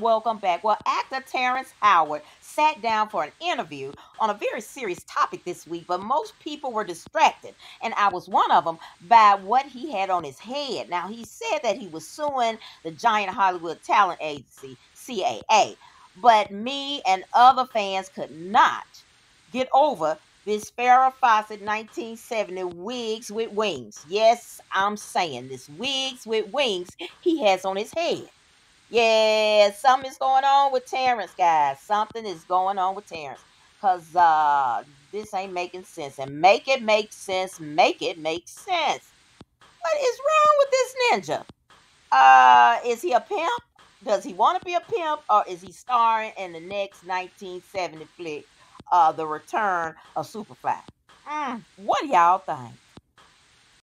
Welcome back. Well, actor Terrence Howard sat down for an interview on a very serious topic this week, but most people were distracted, and I was one of them, by what he had on his head. Now, he said that he was suing the giant Hollywood talent agency, CAA, but me and other fans could not get over this Farrah Fawcett 1970 wigs with wings. Yes, I'm saying this wigs with wings he has on his head. Yeah, something is going on with Terrence, guys. Something is going on with Terrence. Because uh, this ain't making sense. And make it make sense. Make it make sense. What is wrong with this ninja? Uh, is he a pimp? Does he want to be a pimp? Or is he starring in the next 1970 flick, uh, The Return of Superfly? Mm, what do y'all think?